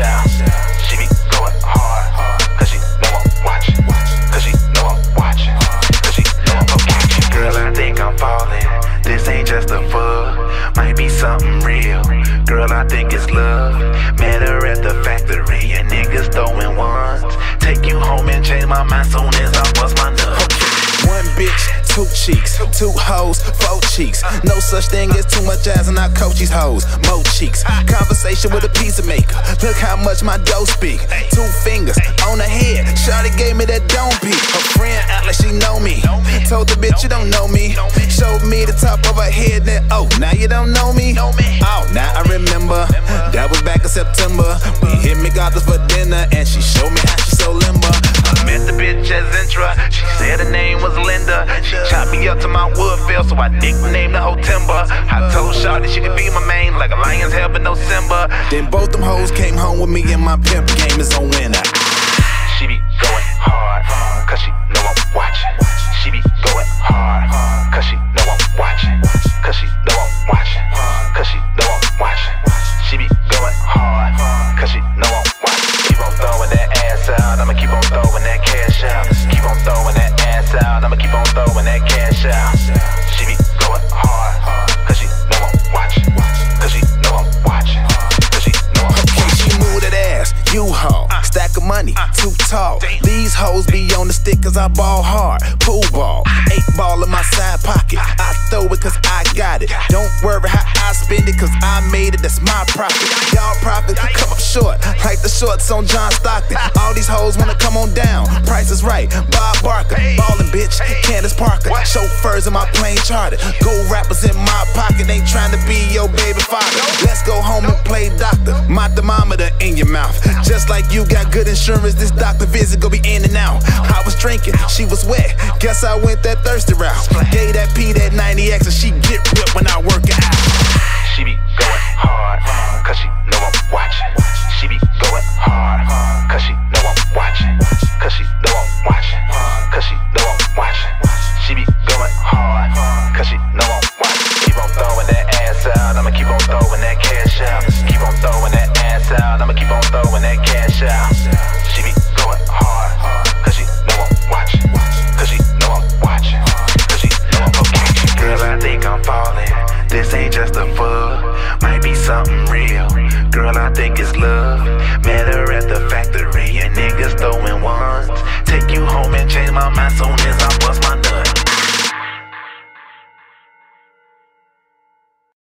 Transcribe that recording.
She be going hard, cause she know I'm watching. Cause she know I'm watching. Cause she know I'm. Girl, I think I'm falling. This ain't just a fuck. Might be something real. Girl, I think it's love. Met her at the factory and niggas throwing ones. Take you home and change my mind soon as I bust my nut. One bitch, two cheeks, two hoes, four cheeks. No such thing as too much ass and I coach these hoes. More cheeks. Conversation with a pizza maker. Look how much my dough speak. Two fingers on the head. Shawty gave me that dome peak. Her friend act like she know me. Told the bitch you don't know me. Showed me the top of her head. Then oh, now you don't know me. Oh, now I remember. That was back in September. We hit me McDonald's for dinner and she showed me how she so limber. I met the bitch at Zentra. She said her name was Linda. Me up to my wood field, so I nicknamed the whole timber. I told Shawty she could be my main, like a lion's but no Simba. Then both them hoes came home with me and my pimp game is on winner. Money, uh, too tall. These hoes be on the stick cause I ball hard, pool ball, ah. eight ball in my side pocket. Ah. I throw it cause I got it. Don't worry how I spend it cause I made it, that's my profit. Y'all profit come up short, like the shorts on John Stockton. Ah. All these hoes wanna come on down, price is right. Bob Barker, ballin' bitch, Candace Parker. Chauffeurs in my plane chartered, gold rappers in my pocket. Ain't trying to be your baby father. Let's go home and play doctor. My thermometer in your mouth. Just like you got good insurance, this doctor visit go be in and out. I was drinking, she was wet. Guess I went that thirsty route. Gave that P that 90X and she get ripped when I work She be going hard, she know I'm watching. Cause she know I'm watching. Cause she know I'm watching. Girl, I think I'm falling. This ain't just a fool. Might be something real. Girl, I think it's love. Met her at the factory and niggas throwing ones. Take you home and change my mind so